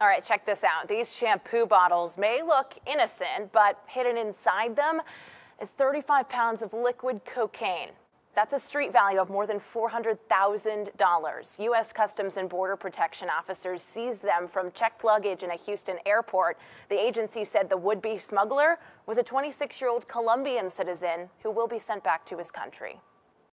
All right, check this out. These shampoo bottles may look innocent, but hidden inside them is 35 pounds of liquid cocaine. That's a street value of more than $400,000. U.S. Customs and Border Protection officers seized them from checked luggage in a Houston airport. The agency said the would be smuggler was a 26 year old Colombian citizen who will be sent back to his country.